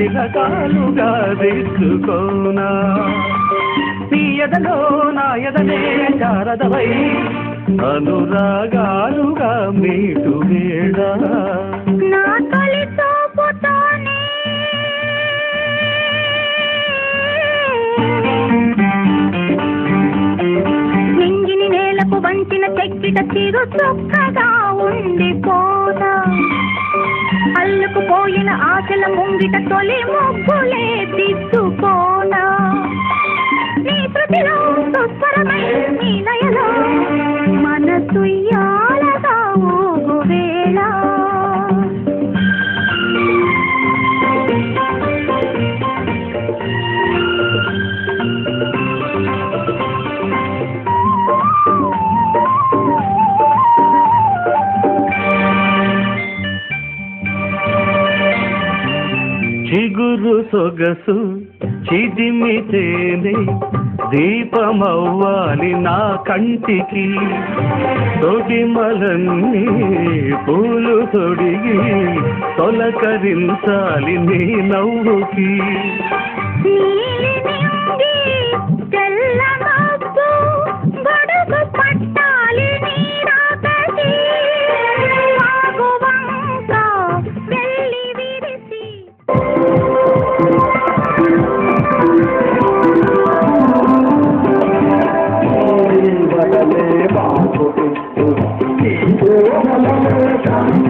తిలకాలుగా దిద్దుకోనా నీ ఎదలో నా ఎదలే శారదవై అనురాగాలుగా మీటు వేడా? నా నింగిని నేలకు వంచిన చెక్కిట చిరు చొక్కగా ఉండిపోదా అల్లుకుపోయిన ఆశల ముంగిట తొలి మొగ్గులే దిద్దు నేనే దీపమవ్వాలి నా కంటికి. తొడిమలన్నీ పూలు తొడిగి తొలకరించాలి నీ నవ్వుకి. Thank.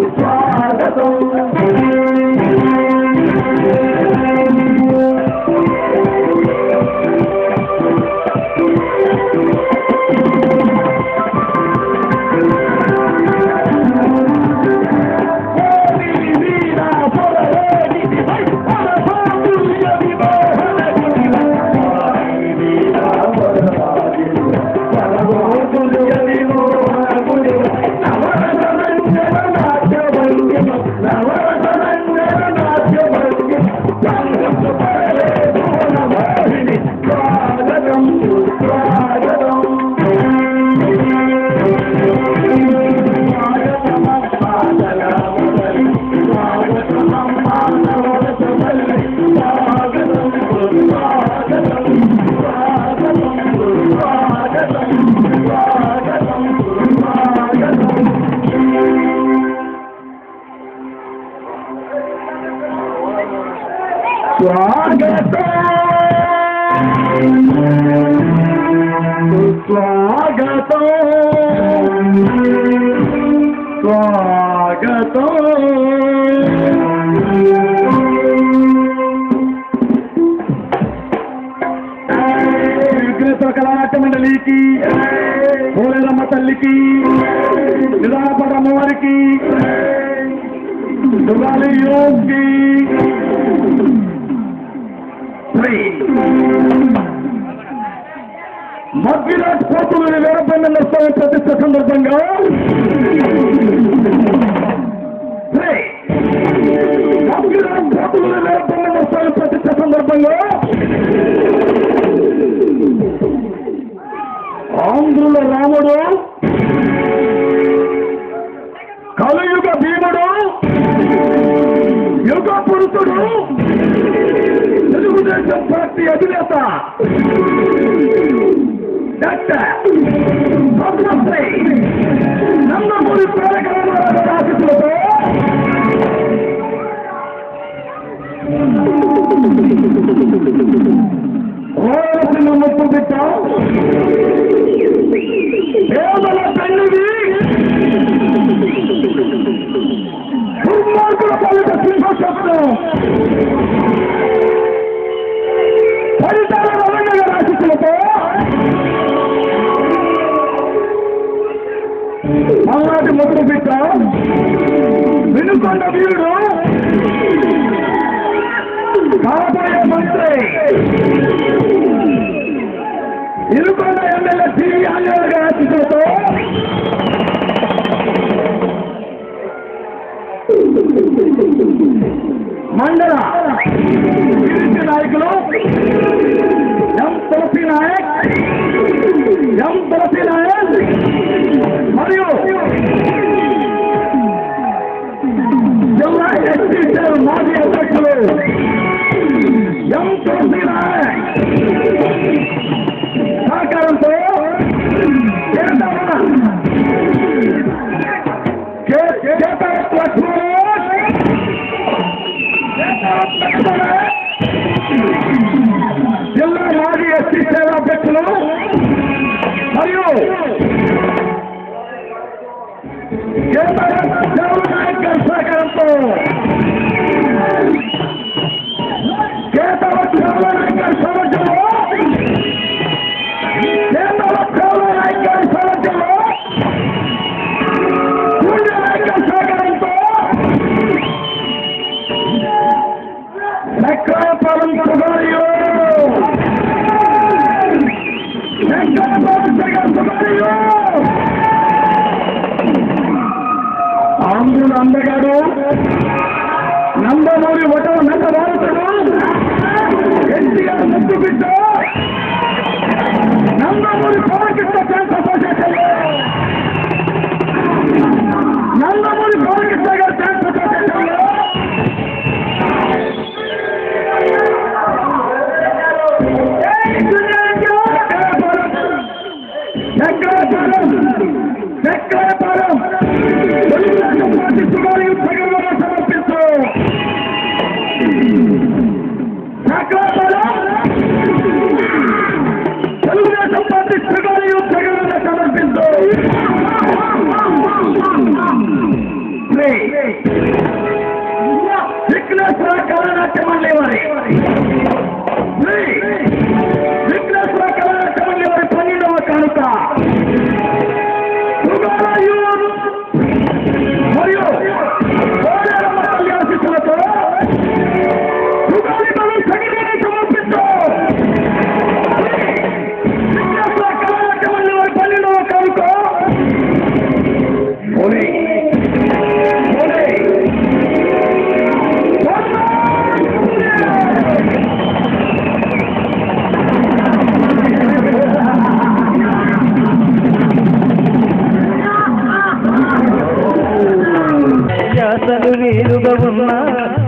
स्वागतम् స్వాగతం. స్వాగతం. కళానాట్య మండలికి పోలేరమ్మ తల్లికి నిరాపడ వారికి దుర్గాలి మద్విరాజ్ కోతులు వేల పన్నెండు వస్తాయని ప్రతిష్ట సందర్భంగా మద్విరాజ్ కోతులు వేల పన్నెండు వస్తాయని ప్రతిష్ట సందర్భంగా ఆంధ్రుల రాముడు తెలుగుదేశం పార్టీ అధినేత డాక్టర్ పద్మశ్రీ నందమూరి తారక రామారావు ఆశీస్సులతో రాయలసీమ ముప్పు బిడ్డ పేదల పెళ్లిది దుర్మార్గుల పాలిట సింహశబ్దం சரித்திர ரவீந்திர ராசிக்கு Jangan jangan main kerja kampung. ನಮ್ದು ನಮ್ದೇ ಕಾಡು ನಮ್ಮ ನೋಡಿ ಒಟ್ಟ ನನ್ನ ಭಾರತದ ಎನ್ಟಿಆರ್ ಮುದ್ದು ಬಿಟ್ಟು ನಮ್ಮ ನೋಡಿ ಪೌರಕೃಷ್ಣ ಕೆಲಸ ಸೊಸೈಟಿ ನಮ್ಮ ನೋಡಿ ಪೌರಕೃಷ್ಣ ಕೆಲಸ ಸೊಸೈಟಿ ಹೆಂಗ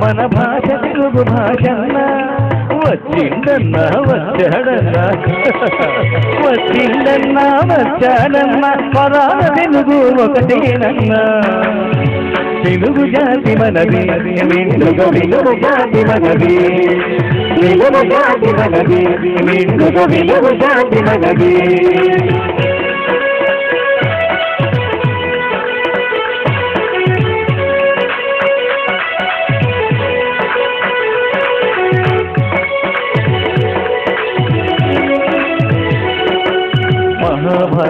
మన భాష తెలుగు భాషన్న వచ్చిందన్నా వచ్చాడన్నా. వచ్చిందన్నా వచ్చాడన్నా. పదాల తెలుగు ఒకటేనన్నా తెలుగు జాతి మనది. నిండుగా విలువ జాతి మనది. విలువ జాతి మనది. నిండుగా విలువ జాతి మనది.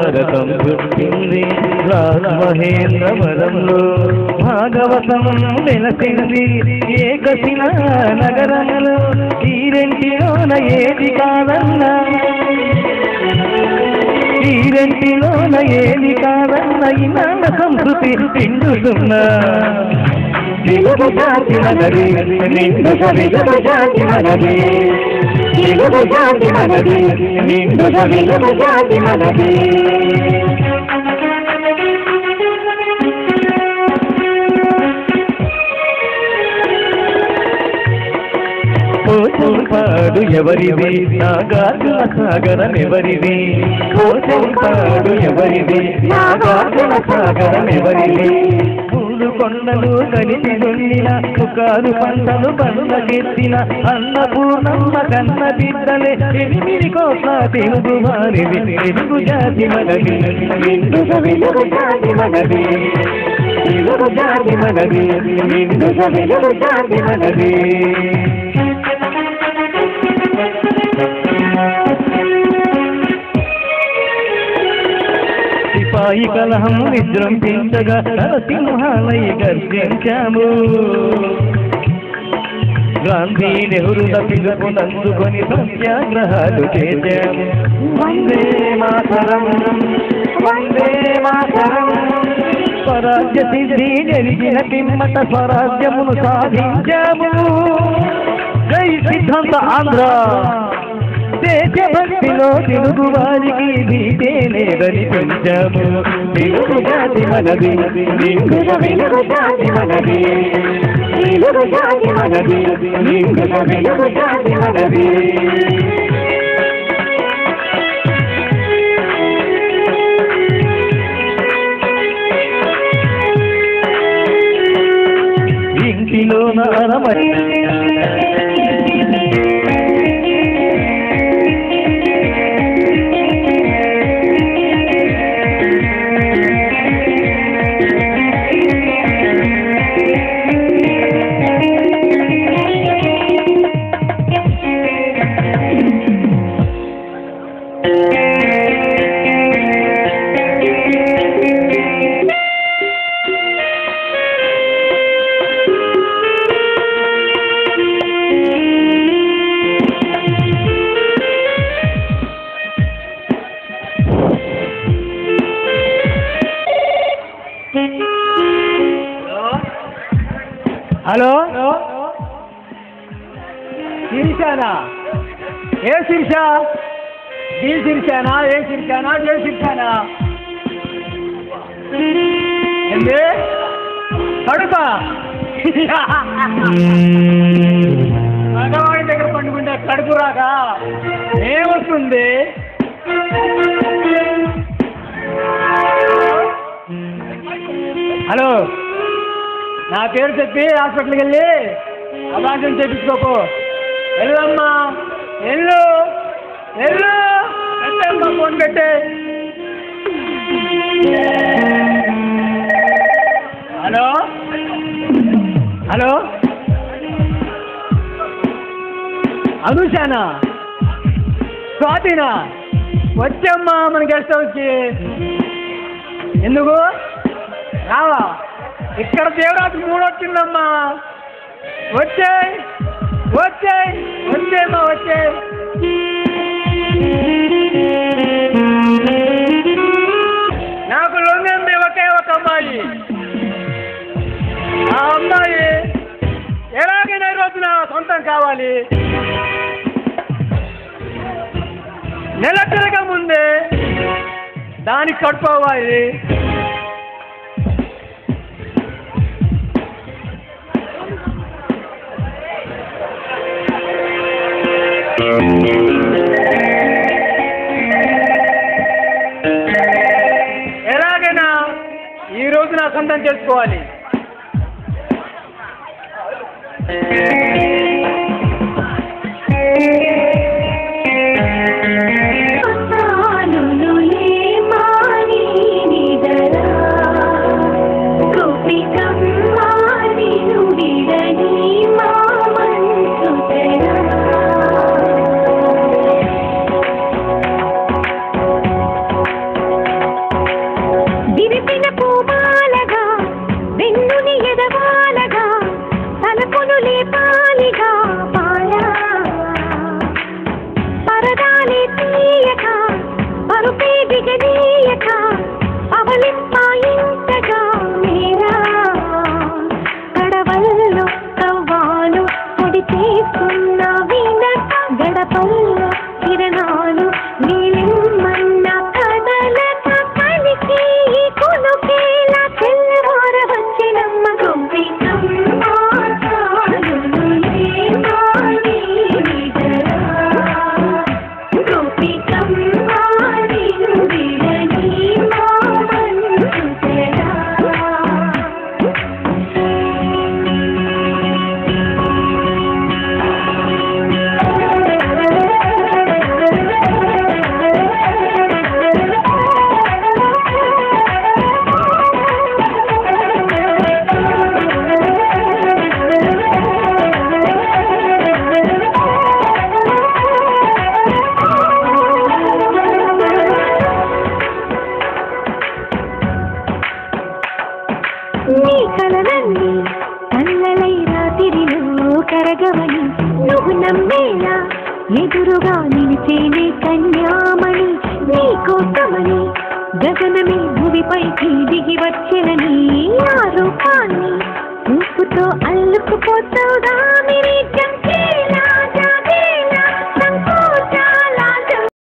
మహాభారతం పుట్టింది రాజమహేంద్రవరంలో భాగవతం వెలసింది ఏకశిల నగరంలో. ఈ రెంటిలోన ఏది కాదన్నా? ఈ రెంటిలోన ఏది కాదన్న? ఇనాల సంస్కృతి పిండుతున్నా. జాతి మనది నిండు జాతి మనది తెలుగు జాతి మనది నిండుగ తెలుగు జాతి మనది కోచంపాడు ఎవరిది నాగార్జున సాగరం ఎవరిది కోచంపాడు ఎవరిది నాగార్జున సాగరం ఎవరిది కొండలు కలిసి దొల్లిన పుకారు పంటలు పనులకెత్తిన అన్నపూర్ణమ్మ కన్న బిడ్డలే ఎనిమిది కోట్ల తెలుగు వారి తెలుగు జాతి మనది. నిండు వెలుగు జాతి మనది. తెలుగు జాతి మనది. నిండు వెలుగు జాతి మనది. సిపాయి కలహము విజృంభించగా నరసింహాలయ గర్జించాము గాంధీ నెహ్రూల పిలుపునందుకొని సత్యాగ్రహాలు చేశాము వందే మాతరం వందే మాతరం. స్వరాజ్య సిద్ధి జరిగిన పిమ్మట స్వరాజ్యమును సాధించాము. జై సిద్ధాంత ఆంధ్ర. దేశభక్తిలో తెలుగు వారికి దీటే లేదని పెంచాము. తెలుగు జాతి మనది నిండుల వెలుగు జాతి మనది. తెలుగు జాతి మనది నిండుల వెలుగు జాతి మనది. ఇంటిలో నారమై చిరికానా శిరీషానా ఏ శిరీషానా ఏ శిరీషానా ఏంది? కడుప? మగవాడి దగ్గర పండుకుంటే కడుపు రాక ఏమొస్తుంది? హలో? నా పేరు చెప్పి హాస్పిటల్కి వెళ్ళి అబార్షన్ చేపించుకోకు వెళ్ళమ్మా. వెళ్ళు. వెళ్ళు. పెట్టమ్మా ఫోన్ పెట్టే. హలో? హలో? అనుషానా? స్వాతినా? వచ్చమ్మా మన గెస్ట్ హౌస్కి ఎందుకు? రావా? ఇక్కడ దేవరాజు మూడొచ్చిందమ్మా వచ్చే వచ్చే వచ్చేమ్మా వచ్చే అమ్మాయి ఎలాగైనా ఈ రోజున సొంతం కావాలి. నెల తిరగ ముందే దానికి కట్టుకోవాలి ఎలాగైనా ఈ రోజు నా సొంతం చేసుకోవాలి. Eh.